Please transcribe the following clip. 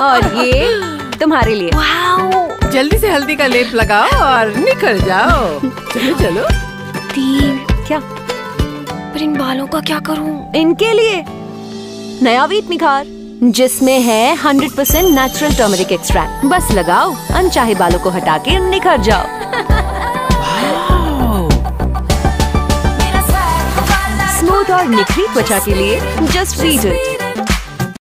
और ये तुम्हारे लिए। जल्दी से हल्दी का लेप लगाओ और निकल जाओ। चलो चलो। तीन क्या? पर इन बालों का क्या करूँ? इनके लिए। नया वीट निखार जिसमें है 100% नेचुरल टर्मरिक एक्सट्रैक्ट बस लगाओ अनचाहे बालों को हटा के निखर जाओ। स्मूथ और निखरी त्वचा के लिए जस्ट रीड इट